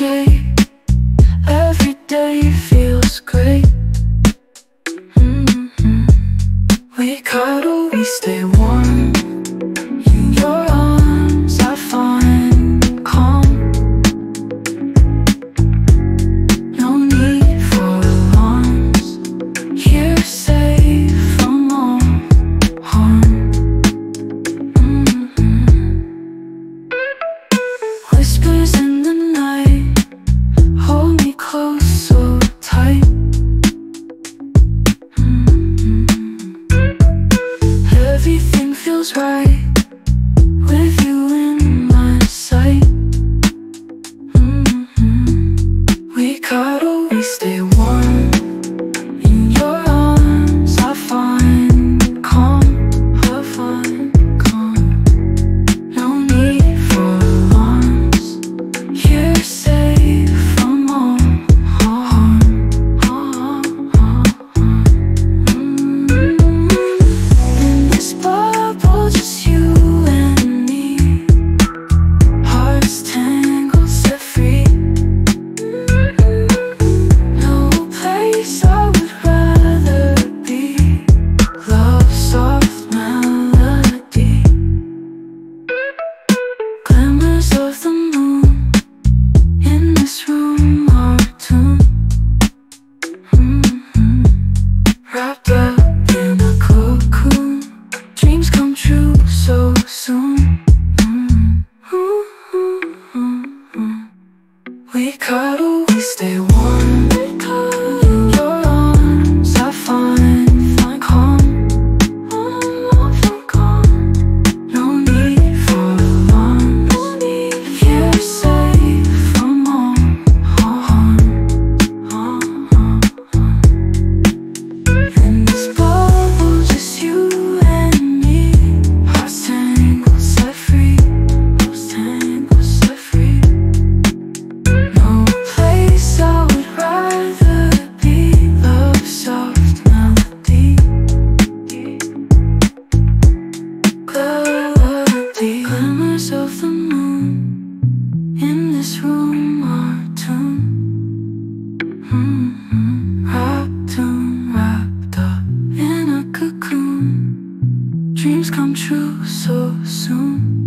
okay Every day feels great. Mm -hmm. We cuddle, we stay warm. everything feels right With you in my sight mm -hmm. We cuddle, we stay cuddle, we stay come true so soon.